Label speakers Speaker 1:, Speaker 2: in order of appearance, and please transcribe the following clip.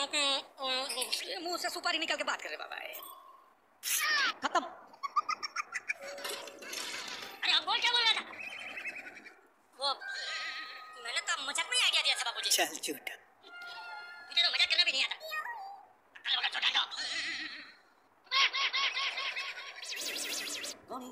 Speaker 1: मुँह से सुपारी निकल के बात कर रहे बाबा खत्म।
Speaker 2: अरे अब बोल क्या बोल रहा था? वो मैंने तो मज़ाक में आइडिया दिया था बाबूजी।
Speaker 1: चल झूठा।
Speaker 2: मुझे तो मज़ाक करना भी नहीं आता। छोटा
Speaker 1: कौन है?